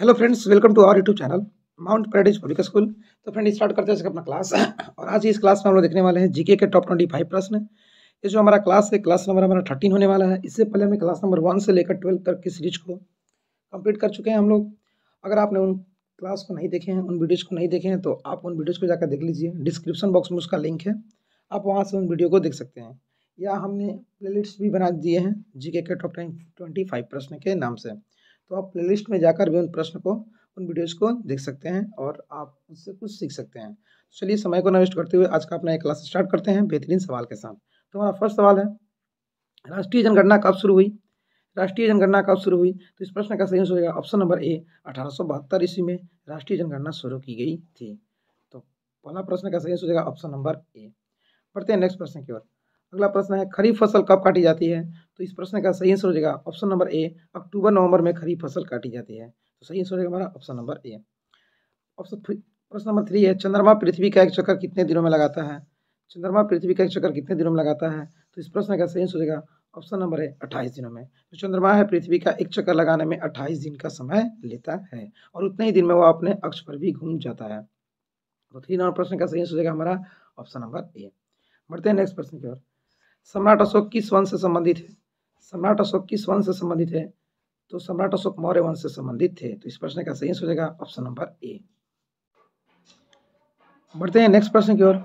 Hello friends welcome to our YouTube channel Mount Paradise Public School तो friend start करते हैं अपना class और आज इस क्लास में हम लोग देखने वाले हैं जीके के टॉप ट्वेंटी फाइव प्रश्न। ये जो हमारा क्लास है क्लास नंबर हमारा थर्टीन होने वाला है। इससे पहले हमें क्लास नंबर वन से लेकर ट्वेल्व तक की सीरीज़ को कंप्लीट कर चुके हैं हम लोग। अगर आपने उन क्लास को नहीं देखे हैं, उन वीडियोज़ को नहीं देखे हैं तो आप उन वीडियोज़ को जाकर देख लीजिए। डिस्क्रिप्शन बॉक्स में उसका लिंक है। आप वहाँ से उन वीडियो को देख सकते हैं। या हमने प्लेलिस्ट भी बना दिए हैं जीके के टॉप ट्वेंटी फाइव प्रश्न के नाम से। तो आप प्लेलिस्ट में जाकर भी उन प्रश्न को, उन वीडियोज़ को देख सकते हैं और आप उससे कुछ सीख सकते हैं। चलिए समय को नवेस्ट करते हुए आज का अपना एक क्लास स्टार्ट करते हैं बेहतरीन सवाल के साथ। तो हमारा फ़र्स्ट सवाल है, राष्ट्रीय जनगणना कब शुरू हुई? राष्ट्रीय जनगणना कब शुरू हुई? तो इस प्रश्न का सही हो जाएगा ऑप्शन नंबर ए अठारह सौ बहत्तर ईस्वी में राष्ट्रीय जनगणना शुरू की गई थी। तो पहला प्रश्न का सही हो जाएगा ऑप्शन नंबर ए पढ़ते हैं नेक्स्ट प्रश्न की ओर। अगला प्रश्न है, खरीफ फ़सल कब काटी जाती है? तो इस प्रश्न का सही आंसर हो जाएगा ऑप्शन नंबर ए, अक्टूबर नवंबर में खरीफ फ़सल काटी जाती है। तो सही आंसर हो जाएगा हमारा ऑप्शन नंबर ए। ऑप्शन प्रश्न नंबर थ्री है, चंद्रमा पृथ्वी का एक चक्कर कितने दिनों में लगाता है? चंद्रमा पृथ्वी का एक चक्कर कितने दिनों में लगाता है? तो इस प्रश्न का सही आंसर हो जाएगा ऑप्शन नंबर है अट्ठाईस दिनों में। तो चंद्रमा है, पृथ्वी का एक चक्कर लगाने में अट्ठाईस दिन का समय लेता है और उतने ही दिन में वो अपने अक्ष पर भी घूम जाता है। तो थ्री नंबर प्रश्न का सही आंसर हो जाएगा हमारा ऑप्शन नंबर ए। बढ़ते हैं नेक्स्ट प्रश्न की ओर। सम्राट अशोक किस वंश से संबंधित है? सम्राट अशोक किस वंश से संबंधित है? तो सम्राट अशोक मौर्य वंश से संबंधित थे। तो इस प्रश्न का सही हो जाएगा ऑप्शन नंबर ए बढ़ते हैं नेक्स्ट प्रश्न की ओर।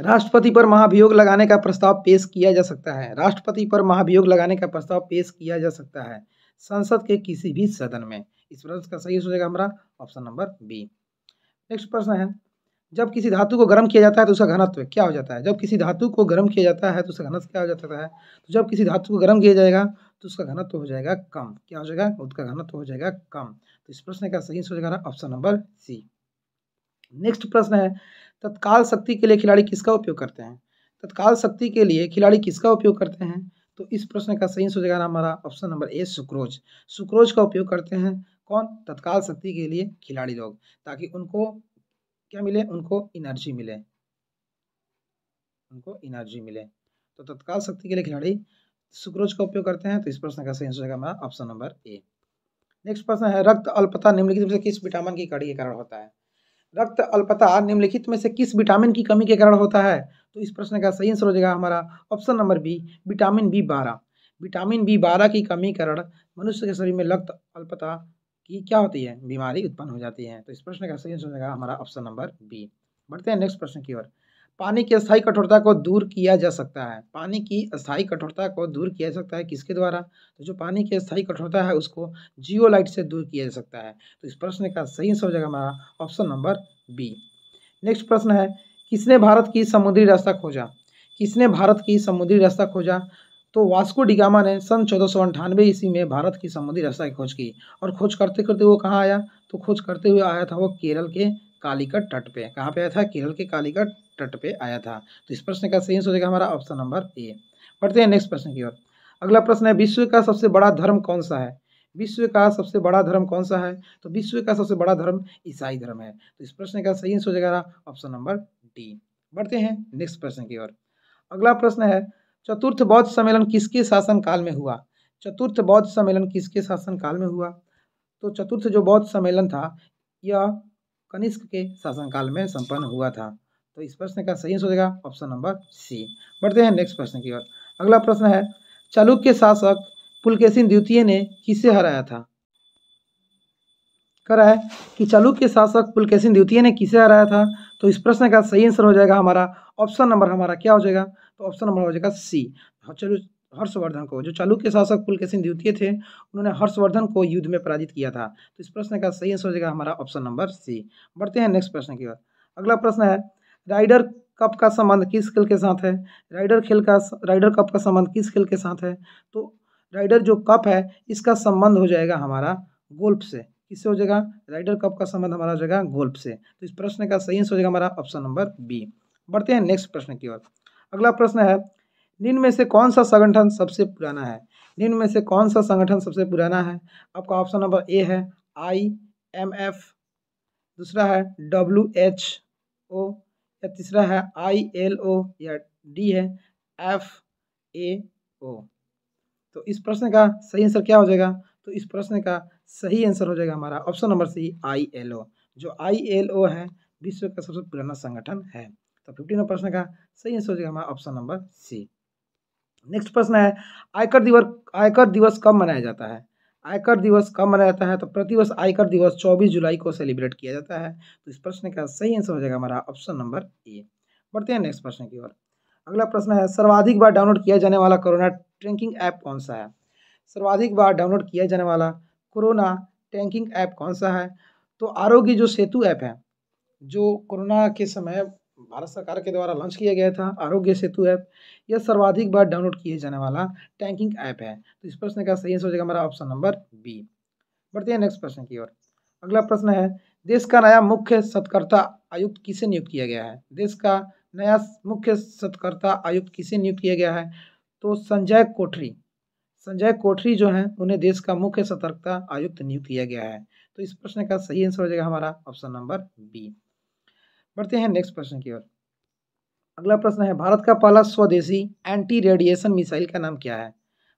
राष्ट्रपति पर महाभियोग लगाने का प्रस्ताव पेश किया जा सकता है। राष्ट्रपति पर महाभियोग लगाने का प्रस्ताव पेश किया जा सकता है संसद के किसी भी सदन में। इस प्रश्न का सही हो जाएगा हमारा ऑप्शन नंबर बी नेक्स्ट प्रश्न है। जब किसी धातु को गर्म किया जाता है तो उसका घनत्व क्या हो जाता है? जब किसी धातु को गर्म किया जाता है तो उसका घनत्व क्या हो जाता है? तो जब किसी धातु को गर्म किया जाएगा तो उसका घनत्व हो जाएगा कम। क्या हो जाएगा? उसका घनत्व हो जाएगा कम। तो इस प्रश्न का सही हो जाएगा ऑप्शन नंबर सी। नेक्स्ट प्रश्न है, तत्काल शक्ति के लिए खिलाड़ी किसका उपयोग करते हैं? तत्काल शक्ति के लिए खिलाड़ी किसका उपयोग करते हैं? तो इस प्रश्न का सही हो जाएगा हमारा option number A, sucrose. Sucrose का उपयोग करते हैं कौन? तत्काल शक्ति के लिए खिलाड़ी लोग, ताकि उनको क्या मिले? उनको एनर्जी मिले। उनको एनर्जी मिले। तो तत्काल शक्ति के लिए खिलाड़ी सुक्रोज का उपयोग करते हैं। तो इस प्रश्न का सही आंसर हमारा ऑप्शन नंबर ए नेक्स्ट प्रश्न है, रक्त अल्पता निम्नलिखित में से किस विटामिन की कड़ी के कारण होता है? रक्त अल्पता निम्नलिखित में से किस विटामिन की कमी के कारण होता है? तो इस प्रश्न का सही आंसर हो जाएगा हमारा option number B vitamin B बारह। विटामिन बी बारह की कमी कारण मनुष्य के शरीर में रक्त अल्पता की क्या होती है? बीमारी उत्पन्न हो जाती है। तो इस प्रश्न का सही आंसर हमारा ऑप्शन नंबर बी बढ़ते हैं नेक्स्ट प्रश्न की ओर। पानी की अस्थायी कठोरता को दूर किया जा सकता है। पानी की अस्थायी कठोरता को दूर किया जा सकता है किसके द्वारा? तो जो पानी की अस्थायी कठोरता है उसको जियोलाइट से दूर किया जा सकता है। तो इस प्रश्न का सही आंसर हो जाएगा हमारा ऑप्शन नंबर बी नेक्स्ट प्रश्न है, किसने भारत की समुद्री रास्ता खोजा? किसने भारत की समुद्री रास्ता खोजा? तो वास्को डिगामा ने सन चौदह सौ अंठानवे ईस्वी में भारत की समुद्री रास्ता की खोज की और खोज करते करते वो कहाँ आया? तो खोज करते हुए आया था वो केरल के कालीकट तट पे। कहाँ पे आया था? केरल के कालीकट तट पे आया था। तो इस प्रश्न का सही सोचेगा हमारा ऑप्शन नंबर ए पढ़ते हैं नेक्स्ट प्रश्न की ओर। अगला प्रश्न है, विश्व का सबसे बड़ा धर्म कौन सा है? विश्व का सबसे बड़ा धर्म कौन सा है? तो विश्व का सबसे बड़ा धर्म ईसाई धर्म है। तो इस प्रश्न का सही सोचेगा ऑप्शन नंबर डी बढ़ते हैं नेक्स्ट प्रश्न की ओर। अगला प्रश्न है चतुर्थ बौद्ध सम्मेलन किसके शासनकाल में हुआ? चतुर्थ बौद्ध सम्मेलन किसके शासनकाल में हुआ? तो चतुर्थ जो बौद्ध सम्मेलन था, यह कनिष्क के शासनकाल में संपन्न हुआ था। तो इस प्रश्न का सही जाएगा ऑप्शन नंबर सी। बढ़ते हैं नेक्स्ट प्रश्न की ओर। अगला प्रश्न है, चालुक्य शासक पुलकेशिन द्वितीय ने किसे हराया था? कर है कि चालुक्य शासक पुलकेशिन द्वितीय ने किसे हराया था? तो इस प्रश्न का सही आंसर हो जाएगा हमारा ऑप्शन नंबर हमारा क्या हो जाएगा? तो ऑप्शन नंबर हो जाएगा सी चलो, हर्षवर्धन को, जो चालुक्य शासक पुलकेशिन द्वितीय थे, उन्होंने हर्षवर्धन को युद्ध में पराजित किया था। तो इस प्रश्न का सही आंसर हो जाएगा हमारा ऑप्शन नंबर सी बढ़ते हैं नेक्स्ट प्रश्न की ओर। अगला प्रश्न है, राइडर कप का संबंध किस खेल के साथ है? राइडर खेल का, राइडर कप का संबंध किस खेल के साथ है? तो राइडर जो कप है, इसका संबंध हो जाएगा हमारा गोल्फ से। किससे हो जाएगा? राइडर कप का संबंध हमारा हो जाएगा गोल्फ से। तो इस प्रश्न का सही आंसर हो जाएगा हमारा ऑप्शन नंबर बी। बढ़ते हैं नेक्स्ट प्रश्न की ओर। अगला प्रश्न है, निम्न में से कौन सा संगठन सबसे पुराना है? निम्न में से कौन सा संगठन सबसे पुराना है? आपका ऑप्शन नंबर ए है आई एम एफ़, दूसरा है डब्ल्यू एच ओ, या तीसरा है आई एल ओ, या डी है एफ़ ए ओ। तो इस प्रश्न का सही आंसर क्या हो जाएगा? तो इस प्रश्न का सही आंसर हो जाएगा हमारा option number C I L O जो आई एल ओ है, विश्व का सबसे पुराना संगठन है। तो फिफ्टीन प्रश्न का सही आंसर हो जाएगा हमारा ऑप्शन नंबर सी नेक्स्ट प्रश्न है, आयकर दिवस आयकर दिवस कब मनाया जाता है? आयकर दिवस कब मनाया जाता है? तो प्रतिवर्ष आयकर दिवस 24 जुलाई को सेलिब्रेट किया जाता है। तो इस प्रश्न का सही आंसर हो जाएगा हमारा ऑप्शन नंबर ए बढ़ते हैं नेक्स्ट प्रश्न की ओर। अगला प्रश्न है, सर्वाधिक बार डाउनलोड किया जाने वाला कोरोना ट्रैकिंग ऐप कौन सा है? सर्वाधिक बार डाउनलोड किया जाने वाला कोरोना टैंकिंग ऐप कौन सा है? तो आरोग्य जो सेतु ऐप है, जो कोरोना के समय भारत सरकार के द्वारा लॉन्च किया गया था, आरोग्य सेतु ऐप, यह सर्वाधिक बार डाउनलोड किए जाने वाला टैंकिंग ऐप है। तो इस प्रश्न का सही आंसर हो जाएगा हमारा ऑप्शन नंबर बी बढ़ते हैं नेक्स्ट प्रश्न की ओर। अगला प्रश्न है, देश का नया मुख्य सत्कर्ता आयुक्त किसे नियुक्त किया गया है? देश का नया मुख्य सत्कर्ता आयुक्त किसे नियुक्त किया गया है? तो संजय कोठरी। संजय कोठरी जो है, उन्हें देश का मुख्य सतर्कता आयुक्त नियुक्त किया गया है। तो इस प्रश्न का सही आंसर हो जाएगा हमारा ऑप्शन नंबर बी बढ़ते हैं नेक्स्ट प्रश्न की ओर। अगला प्रश्न है, भारत का पहला स्वदेशी एंटी रेडिएशन मिसाइल का नाम क्या है?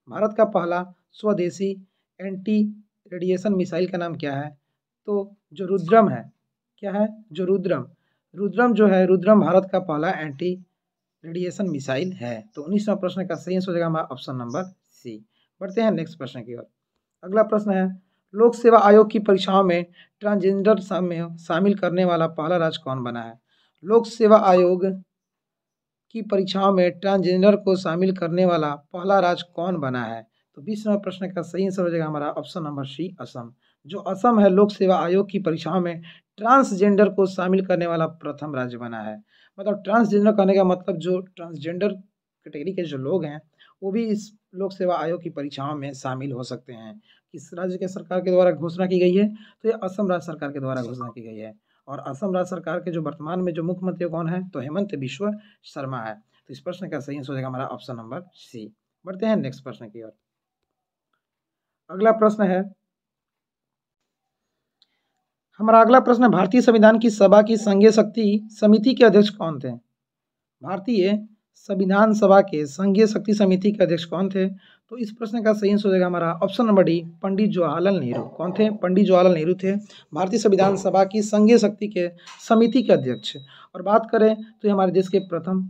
भारत का पहला स्वदेशी एंटी रेडिएशन मिसाइल का नाम क्या है? तो जो रुद्रम है, क्या है? जो रुद्रम। रुद्रम जो है, रुद्रम भारत का पहला एंटी रेडिएशन मिसाइल है। तो उन्नीसवा प्रश्न का सही आंसर हो जाएगा हमारा ऑप्शन नंबर सी बढ़ते हैं नेक्स्ट प्रश्न की ओर। अगला प्रश्न है, लोक सेवा आयोग की परीक्षाओं में ट्रांसजेंडर शामिल करने वाला पहला राज्य कौन बना है? लोक सेवा आयोग की परीक्षाओं में ट्रांसजेंडर को शामिल करने वाला पहला राज्य कौन बना है? तो बीस नंबर प्रश्न का सही आंसर हो जाएगा हमारा ऑप्शन नंबर सी असम। जो असम है, लोक सेवा आयोग की परीक्षाओं में ट्रांसजेंडर को शामिल करने वाला प्रथम राज्य बना है। मतलब ट्रांसजेंडर कहने का मतलब जो ट्रांसजेंडर कैटेगरी के जो लोग हैं वो भी इस लोक सेवा आयोग की परीक्षाओं में शामिल हो सकते हैं किस राज्य के सरकार के द्वारा घोषणा की गई है तो ये असम राज्य सरकार के द्वारा घोषणा की गई है। और असम राज्य सरकार के जो वर्तमान में जो मुख्यमंत्री कौन है तो हेमंत बिश्व शर्मा है। तो इस प्रश्न का सही आंसर हो जाएगा हमारा ऑप्शन नंबर सी बढ़ते हैं नेक्स्ट प्रश्न की ओर। अगला प्रश्न है, हमारा अगला प्रश्न, भारतीय संविधान की सभा की संघीय शक्ति समिति के अध्यक्ष कौन थे? भारतीय संविधान सभा के संघीय शक्ति समिति के अध्यक्ष कौन थे? तो इस प्रश्न का सही आंसर हो जाएगा हमारा option number D, Pandit Jawaharlal Nehru. कौन थे? पंडित जवाहरलाल नेहरू थे, भारतीय संविधान सभा की संघीय शक्ति के समिति के अध्यक्ष। और बात करें तो ये हमारे देश के प्रथम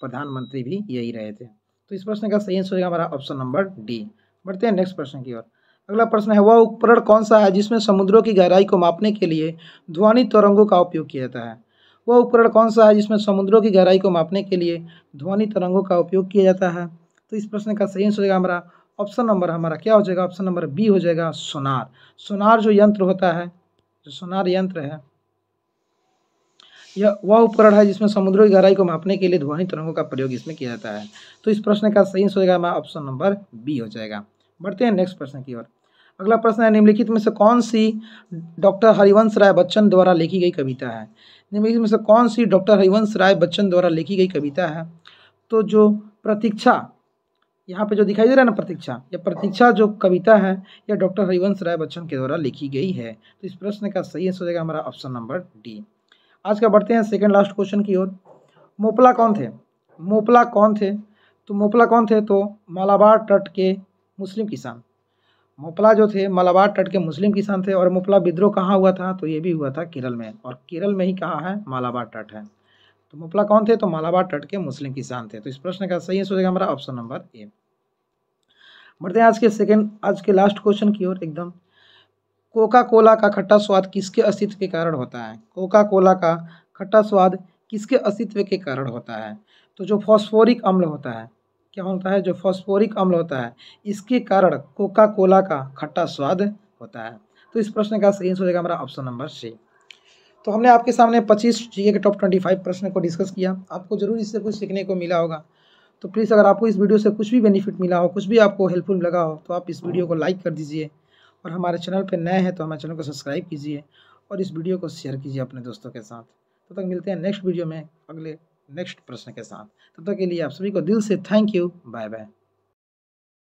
प्रधानमंत्री भी यही रहे थे। तो इस प्रश्न का सही आंसर हो जाएगा हमारा ऑप्शन नंबर डी। बढ़ते हैं नेक्स्ट प्रश्न की ओर। अगला प्रश्न है, वह उपकरण कौन सा है जिसमें समुद्रों की गहराई को मापने के लिए ध्वनि तरंगों का उपयोग किया जाता है? वह उपकरण कौन सा है जिसमें समुद्रों की गहराई को मापने के लिए ध्वनि तरंगों का उपयोग किया जाता है? तो इस प्रश्न का सही आंसर होगा हमारा ऑप्शन नंबर हमारा क्या हो जाएगा? ऑप्शन नंबर बी हो जाएगा सोनार सोनार जो यंत्र होता है, जो सोनार यंत्र है, यह वह उपकरण है जिसमें समुद्रों की गहराई को मापने के लिए ध्वनि तरंगों का प्रयोग इसमें किया जाता है। तो इस प्रश्न का सही हो होगा हमारा ऑप्शन नंबर बी हो जाएगा। बढ़ते हैं नेक्स्ट प्रश्न की ओर। अगला प्रश्न है, निम्नलिखित में से कौन सी डॉक्टर हरिवंश राय बच्चन द्वारा लिखी गई कविता है? निम्नलिखित में से कौन सी डॉक्टर हरिवंश राय बच्चन द्वारा लिखी गई कविता है? तो जो प्रतीक्षा, यहाँ पे जो दिखाई दे रहा है ना प्रतीक्षा यह प्रतीक्षा जो कविता है यह डॉक्टर हरिवंश राय बच्चन के द्वारा लिखी गई है। तो इस प्रश्न का सही आंसर हो जाएगा हमारा ऑप्शन नंबर डी आज का बढ़ते हैं सेकेंड लास्ट क्वेश्चन की ओर। मोपला कौन थे? मोपला कौन थे? तो मोपला कौन थे? तो मालाबार तट के मुस्लिम किसान। मोपला जो थे, मालाबार तट के मुस्लिम किसान थे और मोपला विद्रोह कहाँ हुआ था? तो ये भी हुआ था केरल में। और केरल में ही कहाँ है? मालाबार तट है। तो मुपला कौन थे? तो मालाबार तट के मुस्लिम किसान थे। तो इस प्रश्न का सही आंसर हो हमारा ऑप्शन नंबर ए बढ़ते हैं आज के सेकंड आज के लास्ट क्वेश्चन की ओर एकदम। कोका कोला का खट्टा स्वाद किसके अस्तित्व के कारण होता है? कोका कोला का खट्टा स्वाद किसके अस्तित्व के कारण होता है? तो जो फॉस्फोरिक अम्ल होता है क्या होता है? जो फॉस्फोरिक अम्ल होता है, इसके कारण कोका कोला का खट्टा स्वाद होता है। तो इस प्रश्न का सही आंसर हो जाएगा हमारा ऑप्शन नंबर सी तो हमने आपके सामने 25 जी के टॉप 25 प्रश्न को डिस्कस किया। आपको ज़रूर इससे कुछ सीखने को मिला होगा। तो प्लीज़ अगर आपको इस वीडियो से कुछ भी बेनिफिट मिला हो, कुछ भी आपको हेल्पफुल लगा हो तो आप इस वीडियो को लाइक कर दीजिए। और हमारे चैनल पर नए हैं तो हमारे चैनल को सब्सक्राइब कीजिए और इस वीडियो को शेयर कीजिए अपने दोस्तों के साथ। तब तो तक मिलते हैं नेक्स्ट वीडियो में अगले नेक्स्ट प्रश्न के साथ। तब तक के लिए आप सभी को दिल से थैंक यू बाय बाय